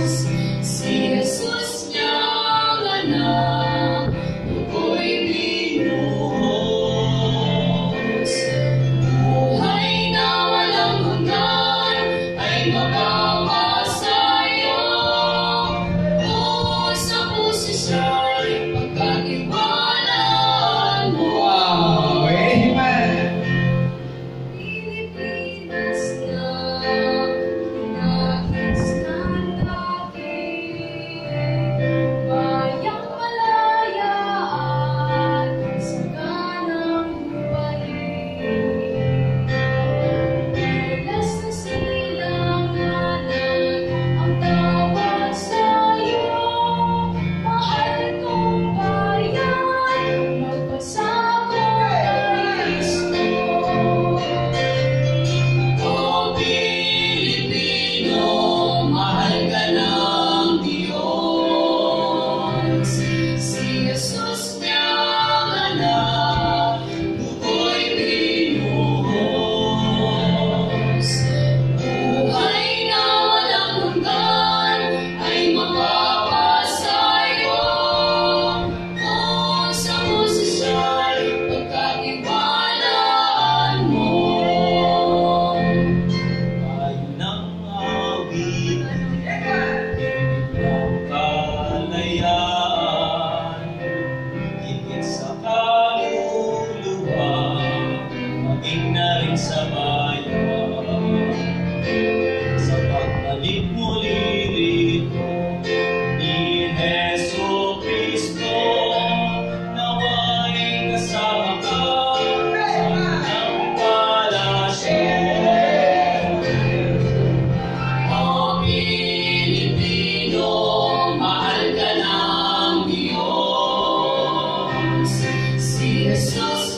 Deus. Jones. ay samayo sa pagbalik muli rito ni Heso Kristo nawa'y kasama ka ng palasyo O Pilipino mahal ka ng Diyos si Jesus